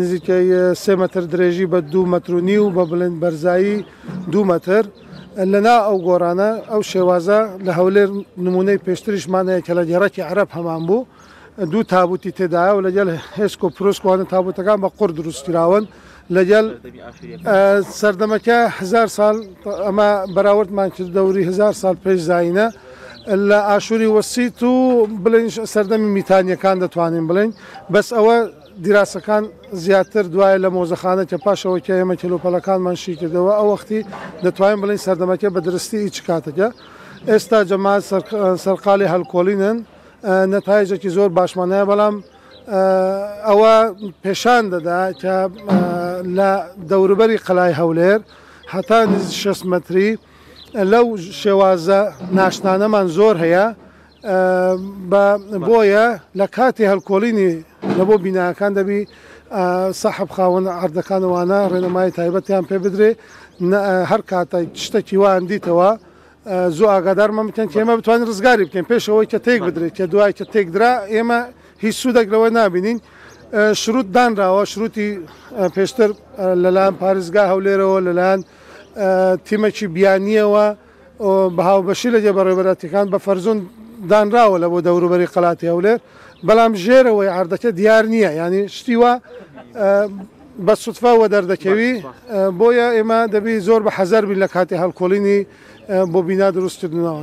نزیکەی سێ مەتر درێژی بە دوو مەتر و نیو بە بڵند بەرزایی دوو مەتر لە نا ئەو گۆڕانە ئەو شێوازە لە هەولێر نمونەی پێشتریشمان هەیە کە لە گێڕەکی عەرەب هەمان بوو دوو تابوتی تێدایە و لەگەل هێسک و پرۆسکوانە تابوتەکان بە قڕ دروستکراون لەگەل سەردەمەکە هزار سال ئەمە بەراوردمان کرد دەوری هزار سال پێش زینە لە ئاشووری وەسیت و بڵێن سەردەمی میتانیەکان دەتوانین بڵێن بەس ئەوە دیراسەکان زیاتر دوایە لە مۆزەخانە کە پاش ئەوەی کە ئێمە کێلوپەلەکانمان شی کردەوە ئەو وەختی دەتوانین بڵێین سەردەمەکە بە درستی ی چ کاتەکە ئێستا جەماعەت سەرقالی هەلکۆلینن نەتایجەکی زۆر باشمان هەیە بەڵام ئەوە پێشان دەدا کە لە دەوروبەری قەلای هەولێر هەتا نزیک شەست مەتری لەو شێوازە ناشتانەمان زۆر هەیە بە بۆیە لە کاتی هەلکۆلینی لە بۆ بیناکان دەبی ساحب خاوەن عەردەکان وانە ڕێنەمای تایبەتیان پێ بدرێ هەر کاتە شتەکی وان دیتەوە زۆ ئاگادارمان بکەن کێمە بتوانین ڕزگاری بکەین پێشەوەی کە تێک بدرێت کە دوای کە تێکدرا ئێمە هیچ سوودێک لەوە نبینین شروت دانراوە شروتی پێشتر لەلاەن پارێزگا هەولێرەوە لەلاەن تیمەکی بیانیەوە بەهاوبەشی لەگەڵ بەڕێوەبەرایەتییەکان بە فەرزۆن دانراوە لە بۆ دەوروبەری قەلاتی هەولێر، بەڵام ژێرەوەی عەردەکە دیار نییە، یانی شتی وا بە سوتفە وەدەردەکەوی، بۆیە ئێمە دەبی زۆر بە حەزەر بین لە کاتی هەڵکۆڵینی بۆ بینا دروستکردنەوە.